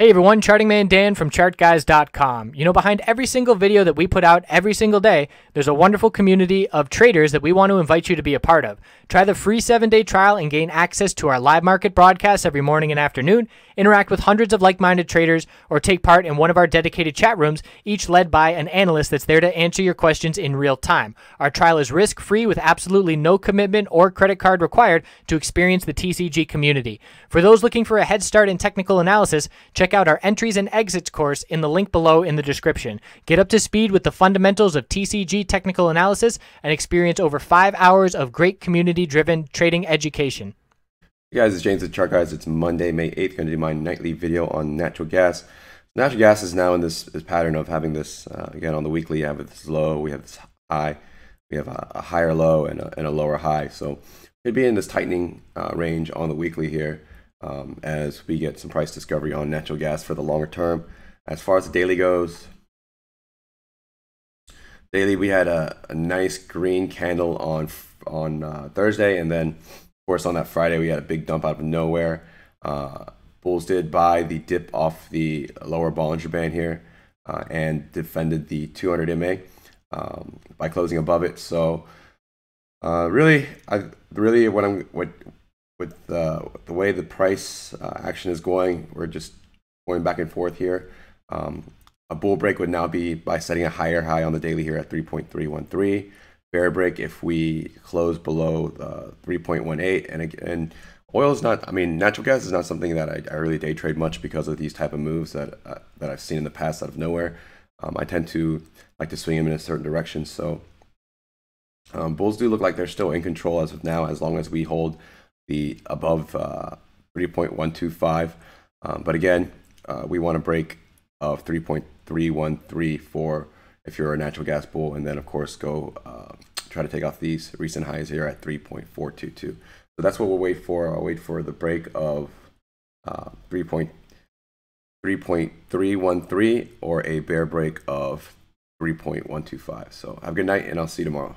Hey everyone, Charting Man Dan from ChartGuys.com. You know, behind every single video that we put out every single day, there's a wonderful community of traders that we want to invite you to be a part of. Try the free seven day trial and gain access to our live market broadcasts every morning and afternoon, interact with hundreds of like minded traders, or take part in one of our dedicated chat rooms, each led by an analyst that's there to answer your questions in real time. Our trial is risk free with absolutely no commitment or credit card required to experience the TCG community. For those looking for a head start in technical analysis, check check out our entries and exits course in the link below in the description. Get up to speed with the fundamentals of TCG technical analysis and experience over five hours of great community driven trading education. Hey guys, it's James the Chart Guys. It's Monday, May 8th. Going to do my nightly video on natural gas. Natural gas is now in this, this pattern of having this, uh, again, on the weekly, you have this low, we have this high, we have a, a higher low and a, and a, lower high. So it'd be in this tightening uh, range on the weekly here um, as we get some price discovery on natural gas for the longer term. As far as the daily goes, daily we had a, a nice green candle on on uh, Thursday, and then of course on that Friday we had a big dump out of nowhere. Uh, Bulls did buy the dip off the lower Bollinger Band here uh, and defended the 200 MA um, by closing above it. So uh, really, I really what I'm what with uh, the way the price uh, action is going, we're just going back and forth here. Um, a bull break would now be by setting a higher high on the daily here at 3.313. Bear break if we close below uh, 3.18. And again, oil is not. I mean, natural gas is not something that I, I really day trade much because of these type of moves that uh, that I've seen in the past out of nowhere. Um, I tend to like to swing them in a certain direction. So um, bulls do look like they're still in control as of now, as long as we hold the above uh, 3.125. Um, but again, uh, we want a break of 3.313 for if you're a natural gas bull, and then of course go uh, try to take off these recent highs here at 3.422. So that's what we'll wait for. I'll wait for the break of uh, 3.313 or a bear break of 3.125. So have a good night, and I'll see you tomorrow.